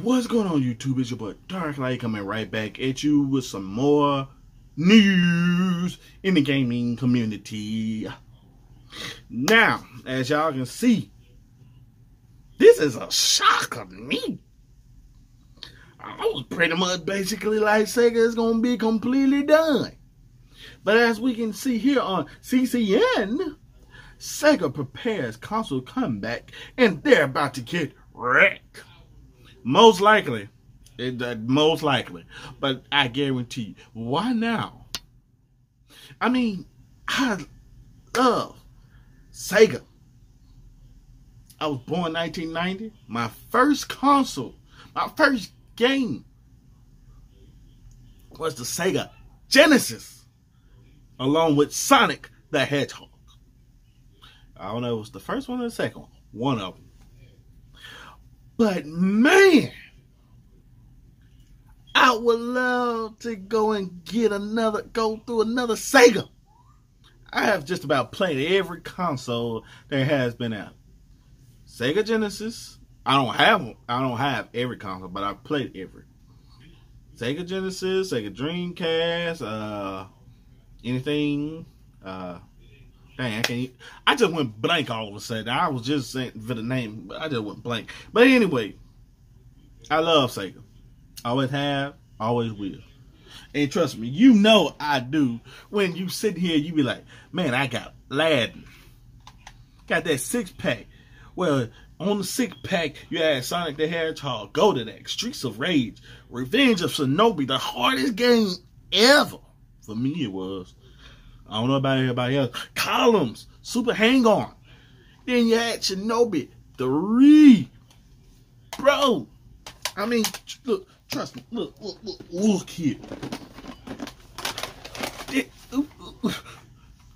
What's going on YouTube? It's your boy Dark Light coming right back at you with some more news in the gaming community. Now, as y'all can see, this is a shock of me. I was pretty much basically like Sega is going to be completely done. But as we can see here on CCN, Sega prepares console comeback and they're about to get wrecked. Most likely. It, uh, most likely. But I guarantee you. Why now? I mean, I love Sega. I was born 1990. My first console, my first game was the Sega Genesis, along with Sonic the Hedgehog. I don't know if it was the first one or the second one. One of them. But man, I would love to go and get another, go through another Sega. I have just about played every console there has been out. Sega Genesis. I don't have I don't have every console, but I've played every. Sega Genesis, Sega Dreamcast, uh, anything, uh, Dang, I can't. I just went blank all of a sudden. I was just saying for the name, but I just went blank. But anyway, I love Sega. Always have, always will. And trust me, you know I do. When you sit here, you be like, man, I got Aladdin. Got that six pack. Well, on the six pack, you had Sonic the Hedgehog, Go to that, Streets of Rage, Revenge of Shinobi, the hardest game ever. For me, it was. I don't know about everybody else. Columns, Super Hang On. Then you had Shinobi 3. Bro, I mean, look, trust me. Look, look, look, look here.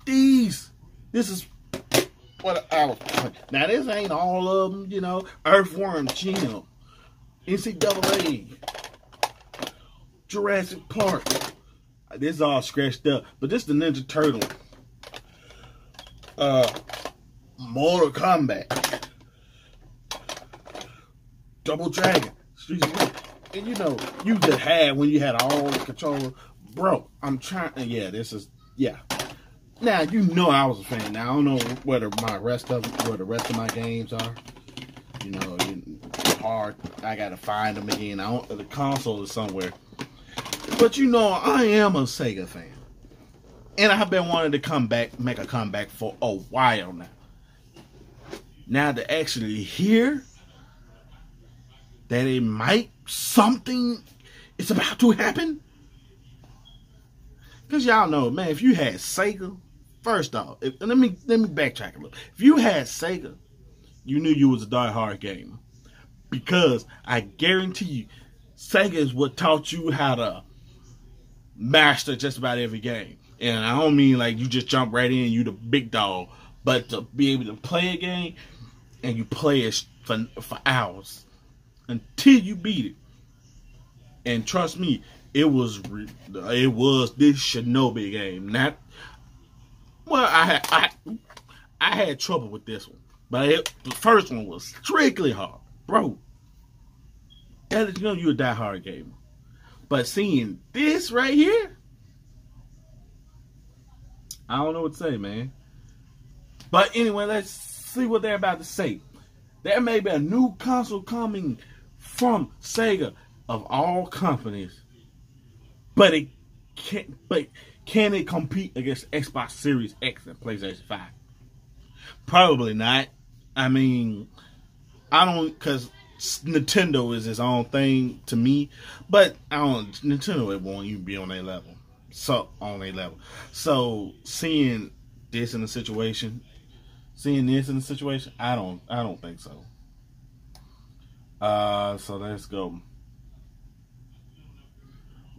These, this is what I was. Now, this ain't all of them, you know. Earthworm Jim, NCAA, Jurassic Park. This is all scratched up, but this is the Ninja Turtle. Uh, Mortal Kombat, Double Dragon, Streets and you know you just had when you had all the controller. bro. I'm trying. Yeah, this is yeah. Now you know I was a fan. Now I don't know whether my rest of where the rest of my games are. You know, hard. I gotta find them again. I don't. The console is somewhere. But you know, I am a Sega fan. And I've been wanting to come back, make a comeback for a while now. Now to actually hear that it might something is about to happen. Cause y'all know, man, if you had Sega, first off, if, let me let me backtrack a little. If you had Sega, you knew you was a die-hard gamer. Because I guarantee you, Sega is what taught you how to master just about every game. And I don't mean like you just jump right in, you the big dog, but to be able to play a game and you play it for, for hours until you beat it. And trust me, it was it was this Shinobi game. Not well, I had I I had trouble with this one, but it, the first one was strictly hard, bro. you know you a die hard gamer. But seeing this right here, I don't know what to say, man. But anyway, let's see what they're about to say. There may be a new console coming from Sega of all companies, but it can't. but can it compete against Xbox Series X and PlayStation 5? Probably not. I mean, I don't because Nintendo is its own thing to me, but I don't. Nintendo it won't even be on a level, so on a level. So seeing this in the situation, seeing this in the situation, I don't, I don't think so. Uh, so let's go.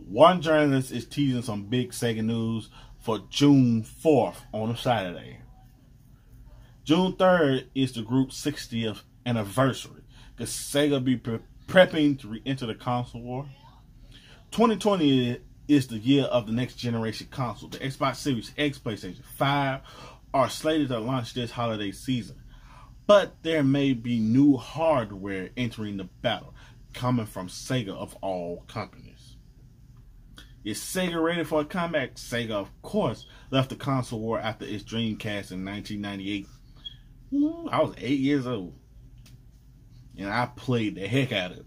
One journalist is teasing some big Sega news for June 4th on a Saturday. June 3rd is the group's 60th anniversary because Sega be pre- prepping to re-enter the console war. 2020 is the year of the next generation console. The Xbox Series X, PlayStation 5 are slated to launch this holiday season. But there may be new hardware entering the battle. coming from Sega of all companies. Is Sega ready for a comeback? Sega, of course, left the console war after its Dreamcast in 1998. Ooh, I was eight years old, and I played the heck out of it,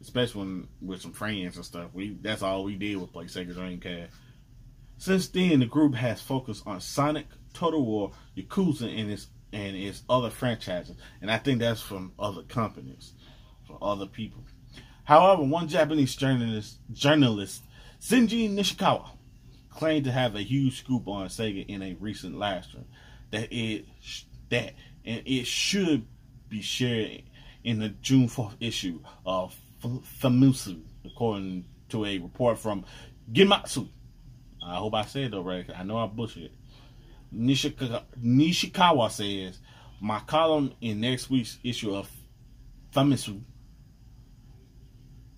especially when with some friends and stuff. We that's all we did was play Sega Dreamcast. Since then, the group has focused on Sonic, Total War, Yakuza, and its and its other franchises, and I think that's from other companies, from other people. However, one Japanese journalist, journalist Shinji Nishikawa, claimed to have a huge scoop on Sega in a recent live stream that it that and it should be shared in the June 4th issue of Famitsu, according to a report from Gematsu. I hope I said that right. I know I bullshit. Nishikawa, Nishikawa says, my column in next week's issue of Famitsu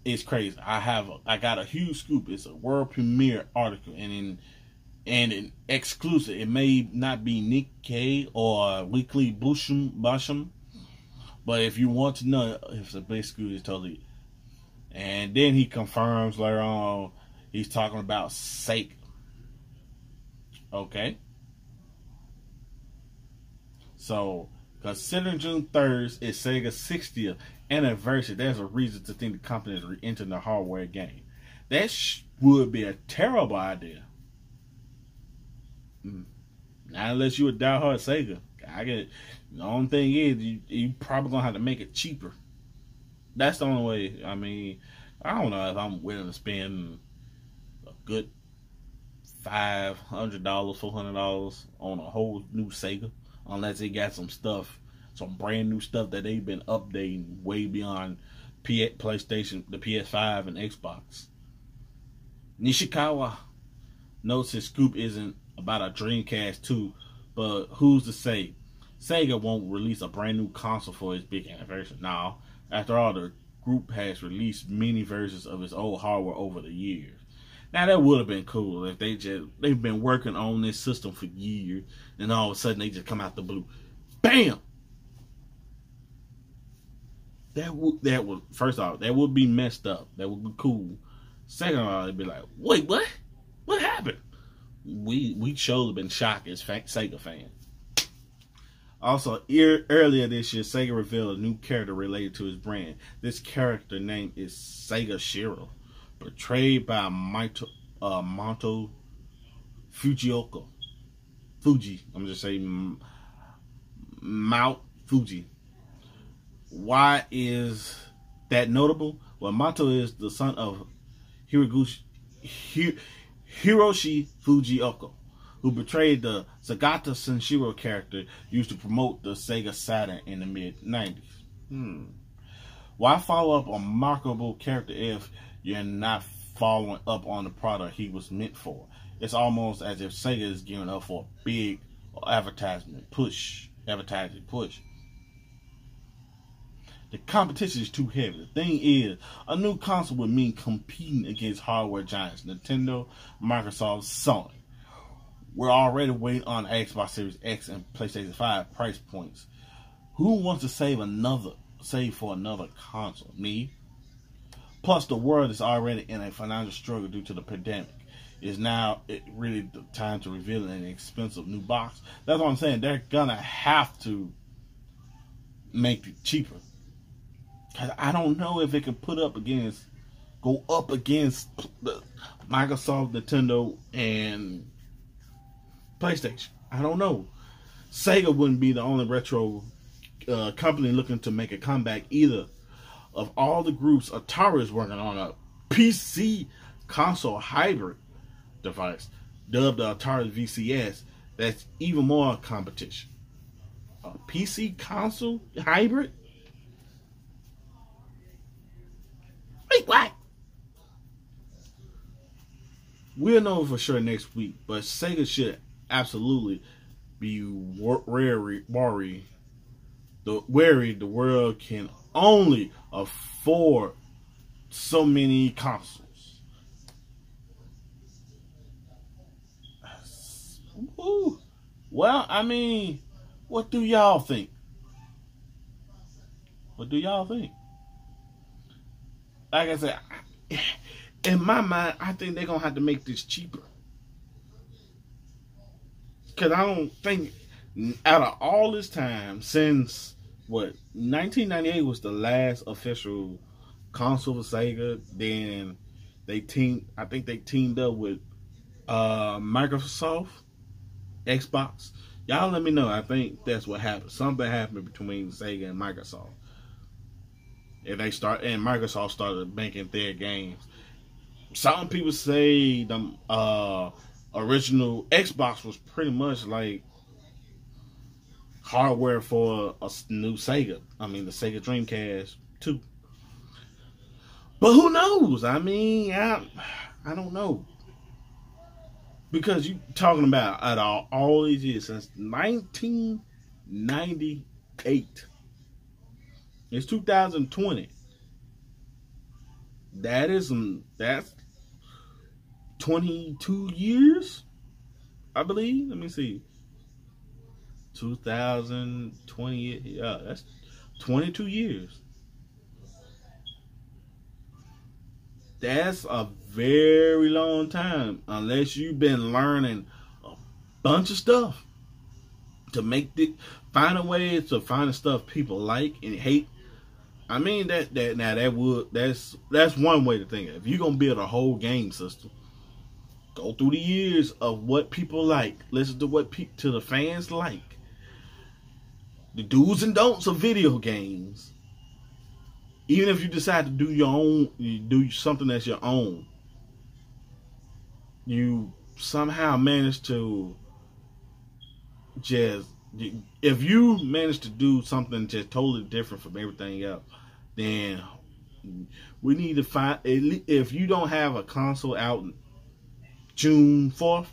is crazy. I have a, I got a huge scoop. It's a world premiere article, and in and an exclusive. It may not be Nikkei or Weekly Bushum Basham, but if you want to know if it's a big scoop, it's totally. And then he confirms later on, he's talking about Sega. Okay. So, considering June 3rd is Sega's 60th anniversary, there's a reason to think the company is re-entering the hardware game. That sh- would be a terrible idea. Mm. Not unless you a diehard Sega. I get the only thing is you, you probably gonna have to make it cheaper. That's the only way. I mean, I don't know if I'm willing to spend a good five hundred dollars, four hundred dollars on a whole new Sega, unless it got some stuff, some brand new stuff that they've been updating way beyond P- PlayStation, the PS5, and Xbox. Nishikawa notes his scoop isn't about a Dreamcast 2, but who's to say? Sega won't release a brand new console for its big anniversary. Now, after all, the group has released many versions of its old hardware over the years. Now that would have been cool if they just they've been working on this system for years, and all of a sudden they just come out the blue, bam. That would that would first off that would be messed up. That would be cool. Second of all, it'd be like, wait, what? We we should have been shocked as Sega fans. Also, earlier this year, Sega revealed a new character related to his brand. This character name is Sega Shiro portrayed by Maito, uh, Monto Fujioka. Fuji. I'm just saying Mount Fuji. Why is that notable? Well, Mato is the son of Hiroguchi, Hiroshi Fujioka, who portrayed the Sagata Senshiro character used to promote the Sega Saturn in the mid 90s. Hmm. Why follow up a marketable character if you're not following up on the product he was meant for. It's almost as if Sega is gearing up for a big advertisement push, advertising push. The competition is too heavy. The thing is, a new console would mean competing against hardware giants Nintendo, Microsoft, Sony. We're already waiting on Xbox Series X and PlayStation 5 price points. Who wants to save another save for another console? Me? Plus, the world is already in a financial struggle due to the pandemic. Is now it really the time to reveal an expensive new box? That's what I'm saying. They're gonna have to make it cheaper. Cause I don't know if it can put up against, go up against the Microsoft, Nintendo, and PlayStation. I don't know. Sega wouldn't be the only retro uh, company looking to make a comeback either of all the groups, Atari is working on a PC console hybrid device dubbed the Atari VCS. That's even more competition. A PC console hybrid? Wait, what? We'll know for sure next week, but Sega should absolutely be wary, worry, the wary the world can only afford so many consoles. Ooh. Well, I mean, what do y'all think? What do y'all think? like I said, in my mind, I think they're gonna have to make this cheaper. Cause I don't think out of all this time since what 1998 was the last official console for Sega. Then they teamed. I think they teamed up with uh, Microsoft, Xbox. Y'all let me know. I think that's what happened. Something happened between Sega and Microsoft. And they start and Microsoft started making their games. Some people say the uh, original Xbox was pretty much like hardware for a new Sega. I mean, the Sega Dreamcast too. But who knows? I mean, I, I don't know. Because you talking about at all, all these years since 1998. It's 2020. That is that's 22 years, I believe. Let me see. 2020. Yeah, that's 22 years. That's a very long time unless you've been learning a bunch of stuff to make the find a way to find the stuff people like and hate. I mean that that now that would that's that's one way to think. If you're gonna build a whole game system, go through the years of what people like, listen to what pe- to the fans like, the do's and don'ts of video games. Even if you decide to do your own, you do something that's your own, you somehow manage to just if you manage to do something just totally different from everything else, then we need to find if you don't have a console out June 4th,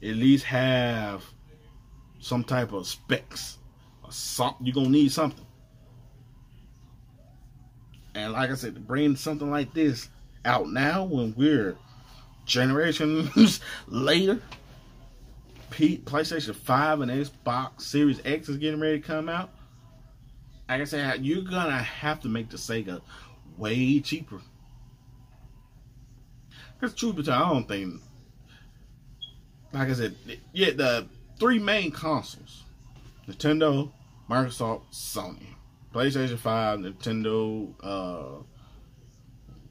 at least have some type of specs or something you're gonna need something. And like I said, to bring something like this out now when we're generations later, PlayStation 5 and Xbox Series X is getting ready to come out. Like I said, you're gonna have to make the Sega way cheaper. Truth be told, I don't think, like I said, yeah, the three main consoles Nintendo, Microsoft, Sony, PlayStation 5, Nintendo, uh,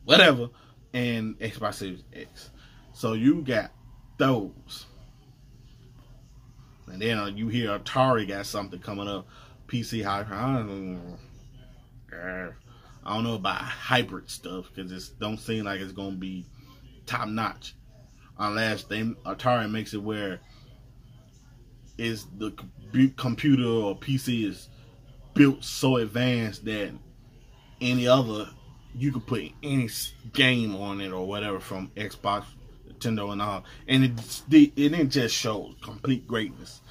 whatever, and Xbox Series X. So you got those. And then uh, you hear Atari got something coming up. PC hybrid. I don't know, I don't know about hybrid stuff because it don't seem like it's gonna be top notch unless they Atari makes it where is the computer or PC is built so advanced that any other you could put any game on it or whatever from Xbox, Nintendo, and all, and it it didn't just show complete greatness.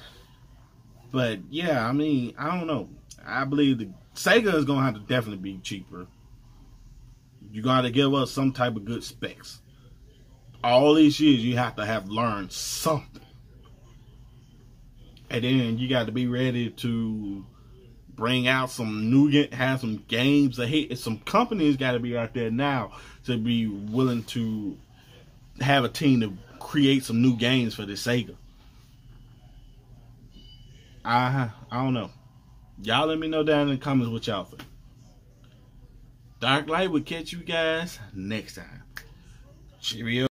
But yeah, I mean, I don't know. I believe the Sega is gonna have to definitely be cheaper. You gotta give us some type of good specs. All these years, you have to have learned something and then you got to be ready to bring out some new have some games ahead. Some companies got to be out there now to be willing to have a team to create some new games for the Sega. I I don't know. Y'all let me know down in the comments what y'all think. Dark Light will catch you guys next time. Cheerio.